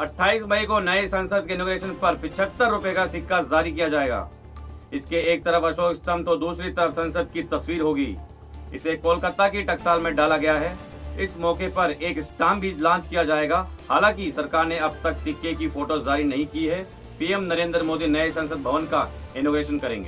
28 मई को नए संसद के इनोग्रेशन पर पिछहत्तर रूपए का सिक्का जारी किया जाएगा। इसके एक तरफ़ अशोक स्तंभ तो दूसरी तरफ़ संसद की तस्वीर होगी। इसे कोलकाता की टकसाल में डाला गया है। इस मौके पर एक स्टाम्प भी लॉन्च किया जाएगा। हालाँकि सरकार ने अब तक सिक्के की फ़ोटो जारी नहीं की है। पीएम नरेंद्र मोदी नए संसद भवन का इनोग्रेशन करेंगे।